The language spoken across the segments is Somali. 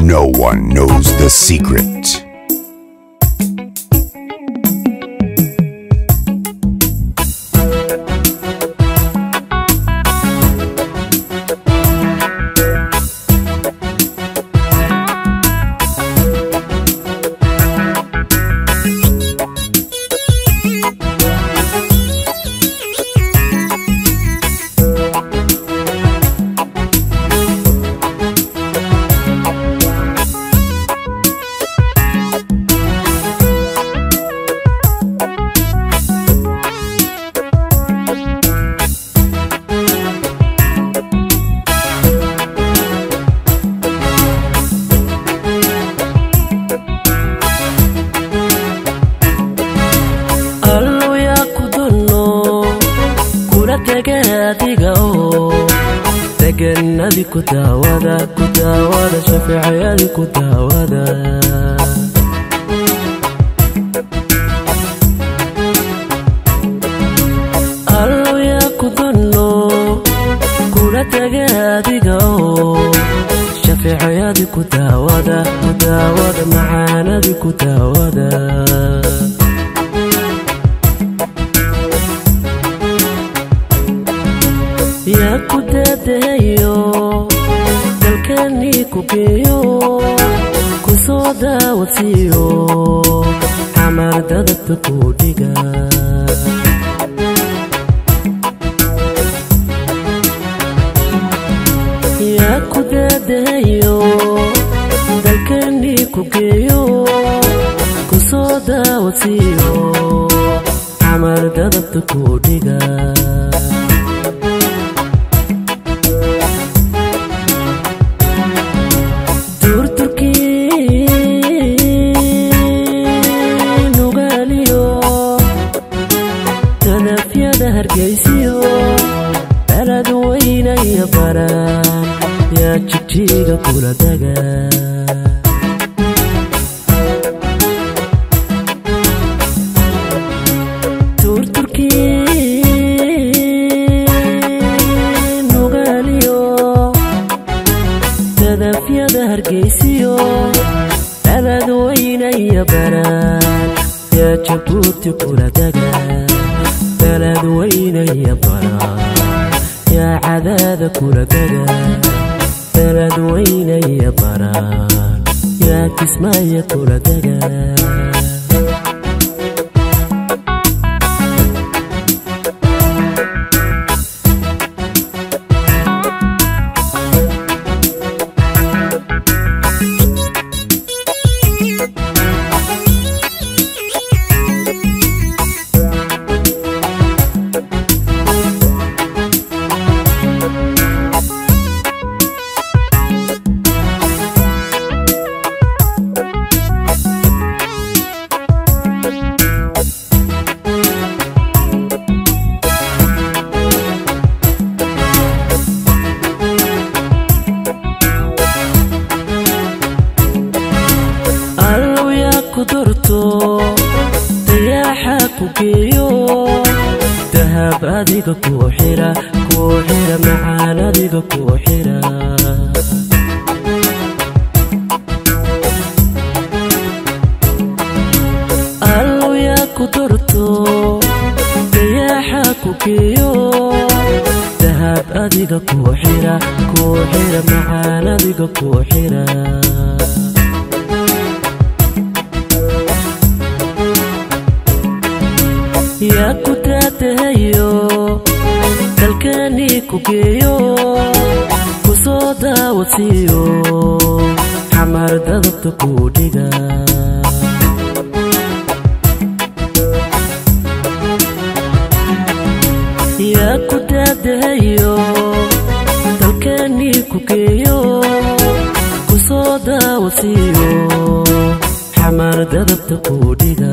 No one knows the secret. Kula tege adiga oo deganadi ku daawada ku daawada shafiicayadi ku daawada allow yaa ku dulno kula ku daawada macaanadi ku geeyo ku soo daawasiiyo xamar dadabta ku dhiga. Yaa ku ku dhiga weynaya baran yaa jigjiga kula daga tadafyada hargaysiyo balad weynaya baran yaa jabuuti baran yaa cadaada kula daga balad weynaya baran yaa kismaya dahab adiga ku xira ku dahab adiga ku xira ku xira macaan adiga ku xira. Ku daadahayo dalkanii ku geeyo ku soo daawasiiyo xamar dadabta ku dhiga yaa ku daadahayo dalkanii ku geeyo ku soo daawasiiyo xamar dadabta ku dhiga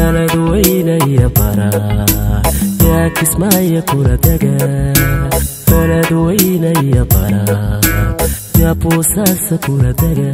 baled weynaya baraan yaa kismaayo kula dega baled weynaya baraan yaa buusaasa kula dega